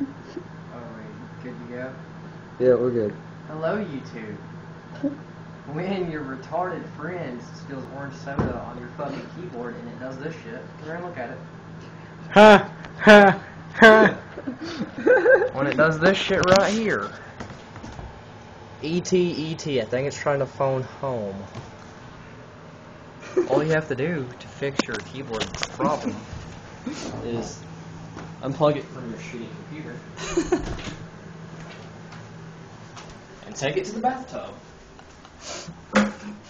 wait, good to go? Yeah, we're good. Hello, YouTube. When your retarded friend spills orange soda on your fucking keyboard and it does this shit, come here and look at it. Ha ha ha. When it does this shit right here. E ET, ET, I think it's trying to phone home. All you have to do to fix your keyboard problem is unplug it from your shitty computer and take it to the bathtub.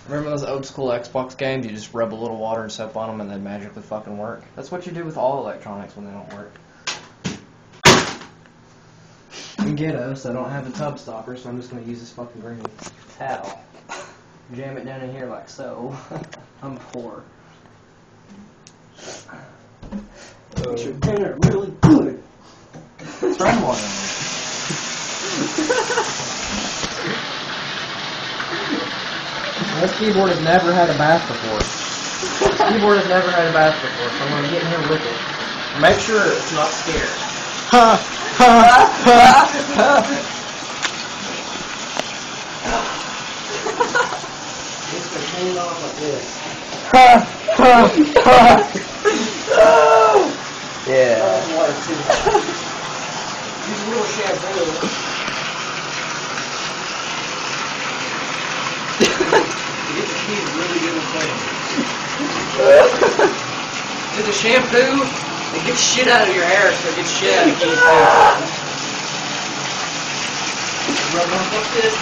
Remember those old school Xbox games? You just rub a little water and soap on them and they magically fucking work? That's what you do with all electronics when they don't work. I'm ghetto, so I don't have a tub stopper, so I'm just gonna use this fucking green towel. Jam it down in here like so. I'm poor. Makes your dinner really good. Try more on This keyboard has never had a bath before. This keyboard has never had a bath before, so I'm gonna get in here with it. Make sure it's not scared. Ha ha ha. It's gonna clean it off like this. Ha ha ha. Yeah. Use a little shampoo. get the keys really good and clean. Do the shampoo and get shit out of your hair so it gets shit out of your hair. Rub it off like this.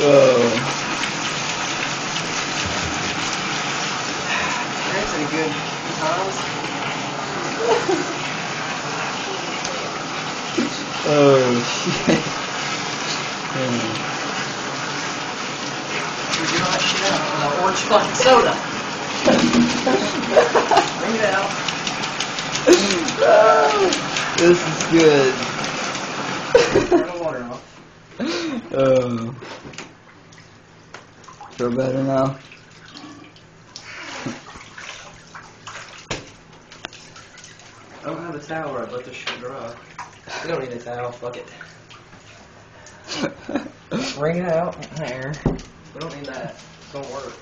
Oh. That's a good times. Oh shit. Hmm. You're doing that shit out with an orange fucking soda. Bring it out. This is good. Turn the water off. Oh. Feel better now? Don't have a towel or I'd let this shit dry. We don't need a towel, fuck it. Wring it out. There. We don't need that. It's gonna work.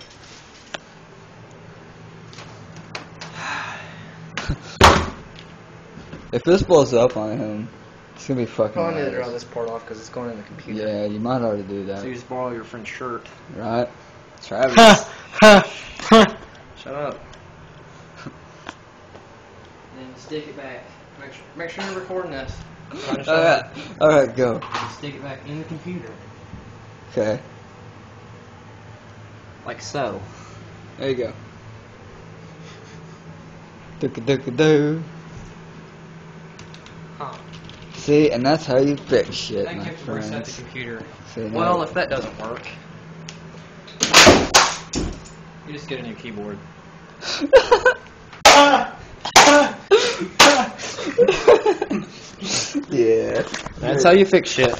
if this blows up on him, it's gonna be fucking. Probably need to draw hilarious. this part off because it's going in the computer. Yeah, you might already do that. So you just borrow your friend's shirt. Right? Travis. Shut up. Stick it back. Make sure, make sure you're recording this. Alright, alright, go. Stick it back in the computer. Okay, Like so. there you go. Dooka dooka doo. Huh. See, and that's how you fix shit, you my have to reset the friends. computer. See, now- Well, if that doesn't work, you just get a new keyboard. yeah. That's how you fix shit.